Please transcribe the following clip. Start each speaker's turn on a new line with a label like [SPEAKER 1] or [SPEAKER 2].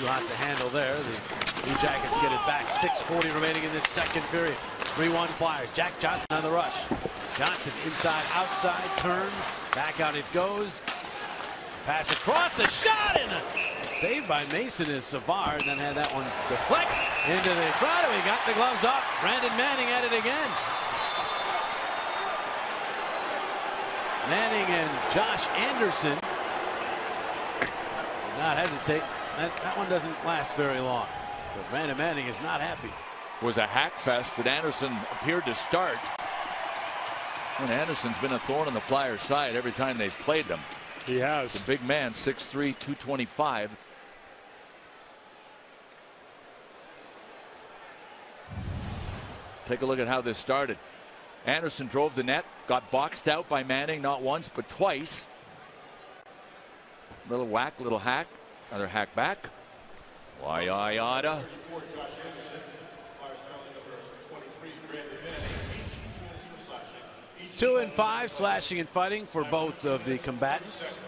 [SPEAKER 1] too hot to handle there. The Blue Jackets get it back. 6.40 remaining in this second period. 3-1 Flyers. Jack Johnson on the rush. Johnson inside, outside, turns. Back out it goes. Pass across the shot and saved by Mason is Savard. Then had that one deflect into the crowd. He got the gloves off. Brandon Manning at it again. Manning and Josh Anderson did not hesitate. That, that one doesn't last very long. But Brandon Manning is not happy.
[SPEAKER 2] It was a hack fest that Anderson appeared to start. And Anderson's been a thorn on the Flyers side every time they've played them.
[SPEAKER 3] He has.
[SPEAKER 2] The big man, 6'3", 225. Take a look at how this started. Anderson drove the net, got boxed out by Manning not once but twice. Little whack, little hack, another hack back. Oughta.
[SPEAKER 1] Two and five slashing and fighting for both of the combatants.